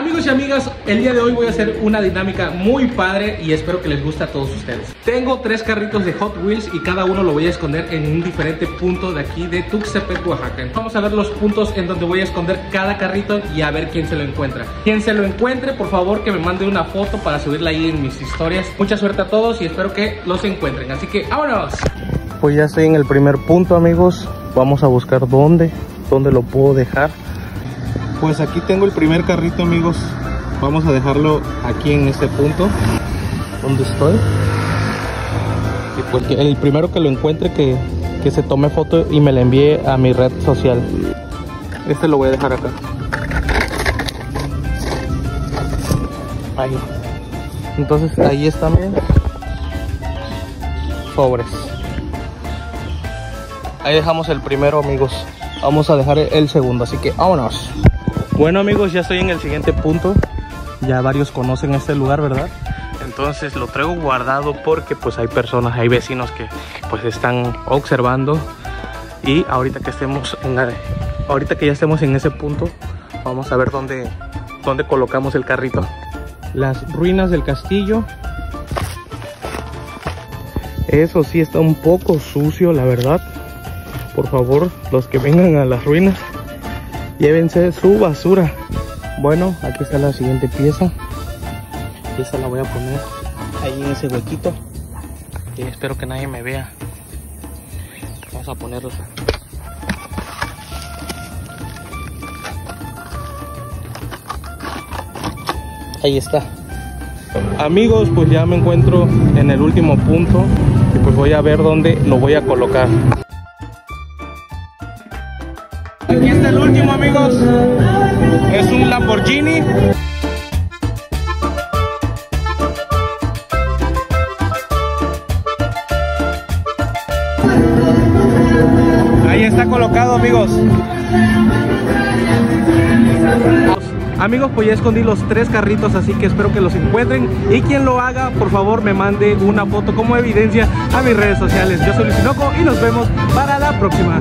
Amigos y amigas, el día de hoy voy a hacer una dinámica muy padre y espero que les guste a todos ustedes. Tengo tres carritos de Hot Wheels y cada uno lo voy a esconder en un diferente punto de aquí de Tuxtepec, Oaxaca. Vamos a ver los puntos en donde voy a esconder cada carrito y a ver quién se lo encuentra. Quien se lo encuentre, por favor que me mande una foto para subirla ahí en mis historias. Mucha suerte a todos y espero que los encuentren. Así que vámonos. Pues ya estoy en el primer punto, amigos. Vamos a buscar dónde, dónde lo puedo dejar. Pues aquí tengo el primer carrito amigos. Vamos a dejarlo aquí en este punto Donde estoy. Y pues el primero que lo encuentre que, que se tome foto y me la envíe a mi red social. Este lo voy a dejar acá. Ahí. Entonces ahí están bien Sobres. Ahí dejamos el primero amigos. Vamos a dejar el segundo, así que vámonos bueno amigos, ya estoy en el siguiente punto. Ya varios conocen este lugar, ¿verdad? Entonces lo traigo guardado porque pues hay personas, hay vecinos que pues están observando. Y ahorita que estemos en ahorita que ya estemos en ese punto, vamos a ver dónde, dónde colocamos el carrito. Las ruinas del castillo. Eso sí está un poco sucio, la verdad. Por favor, los que vengan a las ruinas, llévense su basura. Bueno aquí está la siguiente pieza. Esta la voy a poner ahí en ese huequito. Y espero que nadie me vea. Vamos a ponerlos. Ahí está. Amigos pues ya me encuentro en el último punto y pues voy a ver dónde lo voy a colocar Aquí está el último, amigos. Es un Lamborghini. Ahí está colocado, amigos. Amigos, pues ya escondí los tres carritos, así que espero que los encuentren. Y quien lo haga, por favor, me mande una foto como evidencia a mis redes sociales. Yo soy Luis y nos vemos para la próxima.